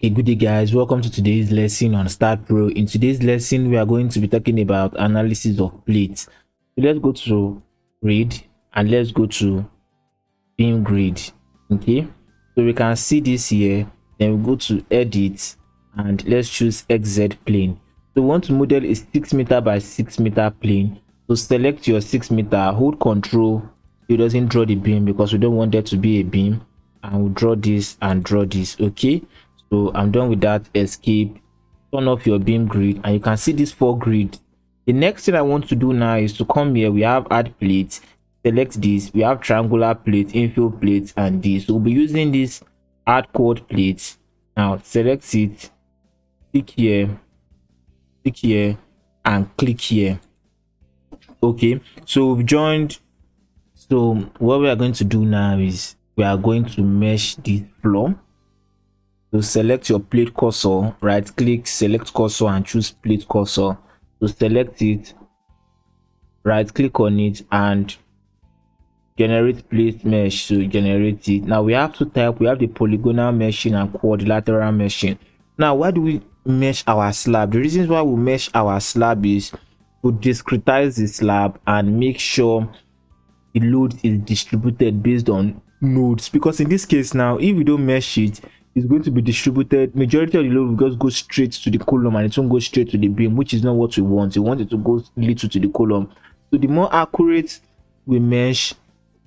Okay, good day guys. Welcome to today's lesson on STAAD Pro. In today's lesson, we are going to be talking about analysis of plates. So let's go to grid and let's go to beam grid. Okay, so we can see this here. Then we go to edit and let's choose XZ plane. So we want to model a 6 meter by 6 meter plane. So select your 6 meter, hold control. It doesn't draw the beam because we don't want there to be a beam. And we'll draw this and draw this. Okay so i'm done with that escape. Turn off your beam grid and you can see this four grid. The next thing i want to do now is to come here. We have add plates. Select this. We have triangular plate infill plates and this. We'll be using this add quad plates. Now select it. Click here. Click here and click here. Okay. So we've joined. So what we are going to do now is we are going to mesh this floor to select your plate cursor right click select cursor and choose plate cursor. To select it right click on it and generate plate mesh. To generate it. Now we have to type we have the polygonal meshing and quadrilateral meshing. Now why do we mesh our slab? The reasons why we mesh our slab is to discretize the slab and make sure the load is distributed based on nodes. Because in this case now if we don't mesh it is going to be distributed majority of the load will just go straight to the column and it won't go straight to the beam which is not what we want. We want it to go little to the column. So the more accurate we mesh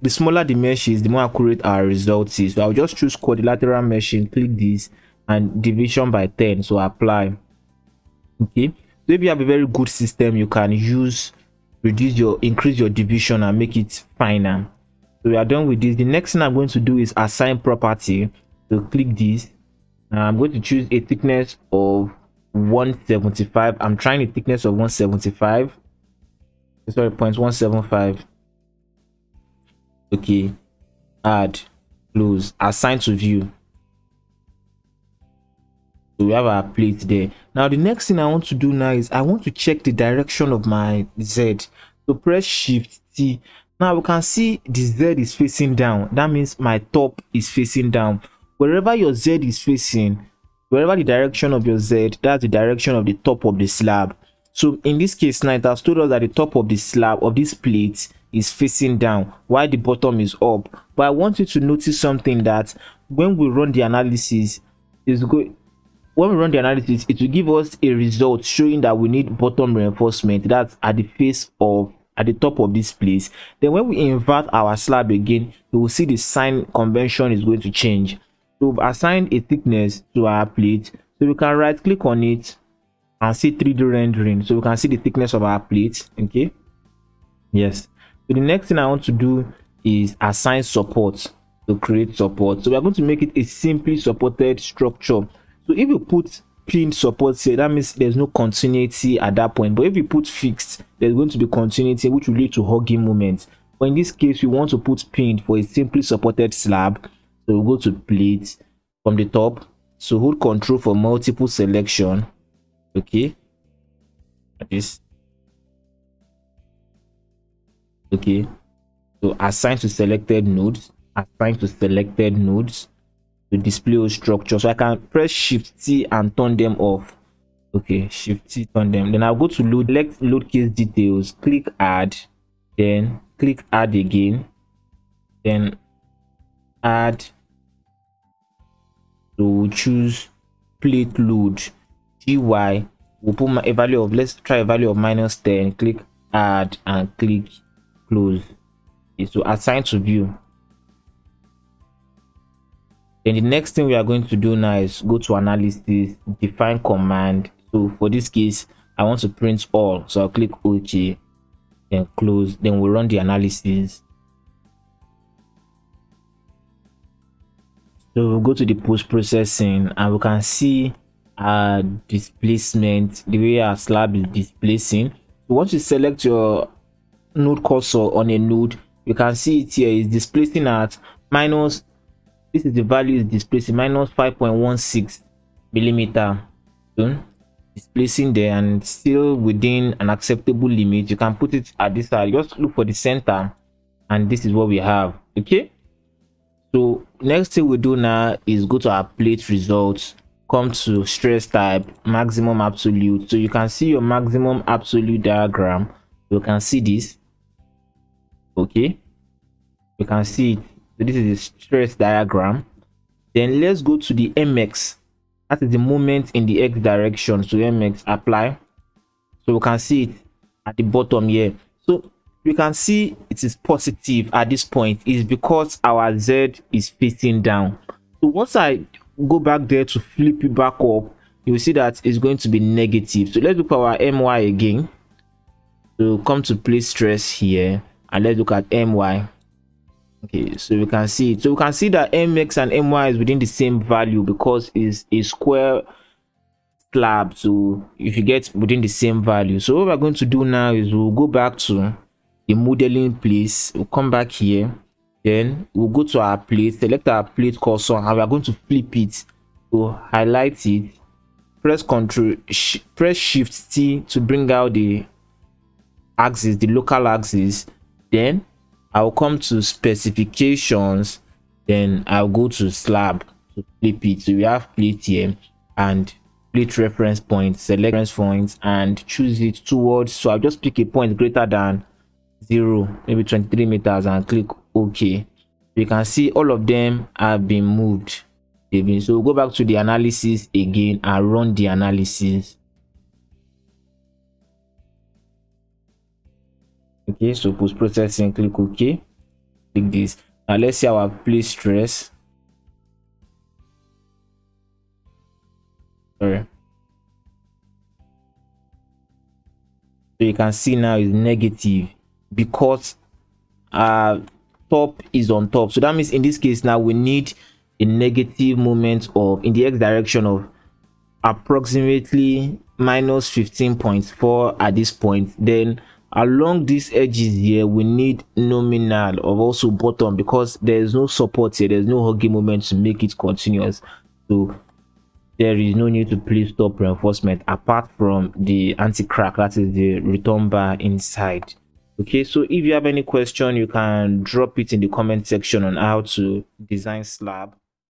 the smaller the mesh is the more accurate our result is. So i'll just choose quadrilateral meshing click this and division by 10 so apply. Okay. So if you have a very good system you can use reduce your increase your division and make it finer. So we are done with this. The next thing i'm going to do is assign property so click this i'm going to choose a thickness of 175 i'm trying a thickness of 175 sorry 0.175 okay. Add. Close. Assign to view. So we have our plate there. Now the next thing i want to do now is i want to check the direction of my z. So press shift t. Now we can see the z is facing down. That means my top is facing down wherever your z is facing wherever the direction of your z that's the direction of the top of the slab. So in this case now it has told us that the top of the slab of this plate is facing down while the bottom is up. But i want you to notice something that when we run the analysis is going when we run the analysis it will give us a result showing that we need bottom reinforcement. That's at the face of at the top of this place. Then when we invert our slab again you will see the sign convention is going to change we've assigned a thickness to our plate. So we can right click on it and see 3d rendering so we can see the thickness of our plate okay? Yes. So the next thing i want to do is assign support to create support. So we are going to make it a simply supported structure. So if you put pinned support here that means there's no continuity at that point. But if you put fixed there's going to be continuity which will lead to hogging moments. But in this case we want to put pinned for a simply supported slab so we'll go to plate from the top. So hold control for multiple selection. Okay. This. Okay. So assign to selected nodes. Assign to selected nodes. To display a structure. So i can press shift t and turn them off. Okay. Shift t turn them. Then i'll go to load. Select load case details. Click add. Then click add again. Then add choose plate load gy we'll put my, a value of let's try a value of minus 10 click add and click close. Okay, so assign to view. Then the next thing we are going to do now is go to analysis define command. So for this case i want to print all. So i'll click ok then close. Then we'll run the analysis so we'll go to the post processing and we can see our displacement the way our slab is displacing. Once you select your node cursor on a node you can see it here is displacing at minus this is the value is displacing minus 5.16 millimeter. So displacing there and still within an acceptable limit. You can put it at this side. Just look for the center and this is what we have. Okay so next thing we do now is go to our plate results come to stress type maximum absolute. So you can see your maximum absolute diagram. You can see this. Okay? You can see it. So this is the stress diagram. Then let's go to the mx that is the moment in the x direction. So mx apply. So we can see it at the bottom here. So we can see it is positive at this point. Is because our z is facing down. So once i go back there to flip it back up you'll see that it's going to be negative. So let's look for our my again. So come to plate stress here and let's look at my okay so we can see so we can see that mx and my is within the same value because it's a square slab. So if you get within the same value. So what we're going to do now is we'll go back to the modeling place. We'll come back here. Then we'll go to our plate select our plate cursor and we are going to flip it to highlight it. Press ctrl sh press shift t to bring out the axis the local axis. Then i'll come to specifications. Then i'll go to slab to flip it. So we have plate here and plate reference point select reference points and choose it towards so i'll just pick a point greater than zero maybe 23 meters and click ok. You can see all of them have been moved so go back to the analysis again and run the analysis. Okay so post processing click ok. Click this. Now let's see our plate stress. Sorry. So you can see now is negative because uh top is on top. So that means in this case now we need a negative moment of in the x direction of approximately minus 15.4 at this point. Then along these edges here we need nominal of also bottom because there's no support here. There's no hogging moment to make it continuous. So there is no need to place top reinforcement apart from the anti-crack that is the return bar inside okay so if you have any question you can drop it in the comment section on how to design slab